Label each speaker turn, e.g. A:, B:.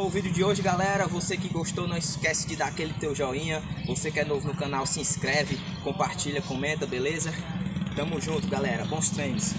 A: Foi o vídeo de hoje, galera. Você que gostou, não esquece de dar aquele teu joinha. Você que é novo no canal, se inscreve, compartilha, comenta, beleza? Tamo junto, galera. Bons treinos.